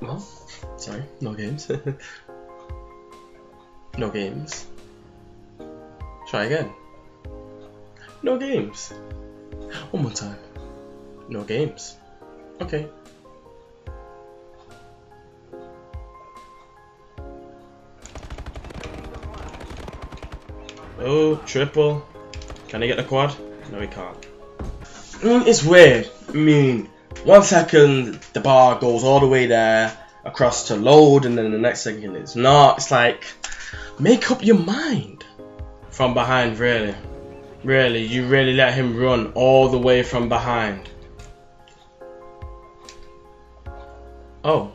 Well, sorry, no games. no games. Try again. No games. One more time. No games. Okay. Oh, triple. Can I get the quad? No, he can't. Mm, it's weird. I mean, one second the bar goes all the way there across to load, and then the next second it's not. It's like, make up your mind. From behind, really. Really, you really let him run all the way from behind. Oh.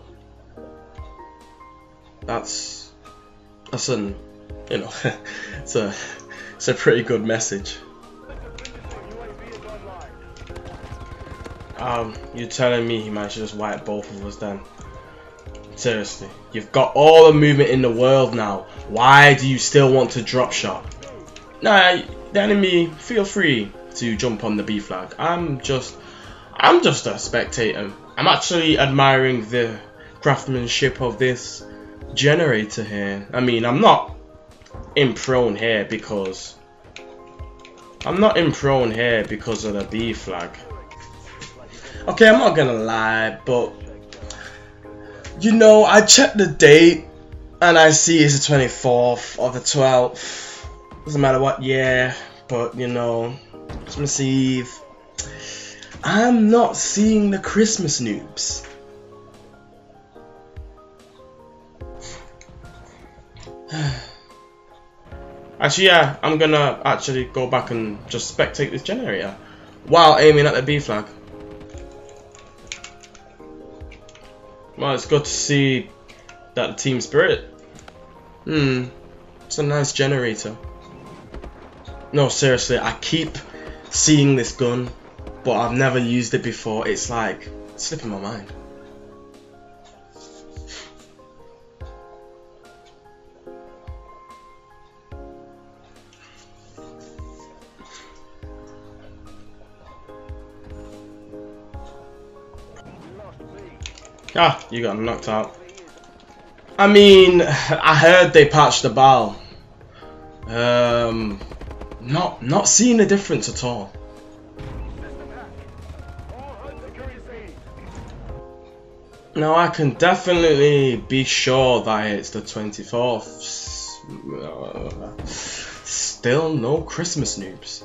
That's that's an you know it's a it's a pretty good message. Um, you're telling me he might just wipe both of us then? Seriously, you've got all the movement in the world now. Why do you still want to drop shot? Nah, the enemy, feel free to jump on the B flag. I'm just, I'm just a spectator. I'm actually admiring the craftsmanship of this generator here. I mean, I'm not in prone here because I'm not in prone here because of the B flag. Okay, I'm not gonna lie, but you know, I checked the date and I see it's the 24th or the 12th. Doesn't matter what year, but you know, Christmas Eve. I'm not seeing the Christmas noobs. actually, yeah, I'm gonna actually go back and just spectate this generator while aiming at the B flag. Well, it's good to see that team spirit. Hmm, it's a nice generator. No, seriously, I keep seeing this gun, but I've never used it before. It's like slipping my mind. Ah, you got knocked out. I mean, I heard they patched the ball. Um, not not seeing a difference at all. Now I can definitely be sure that it's the 24th. Still no Christmas noobs.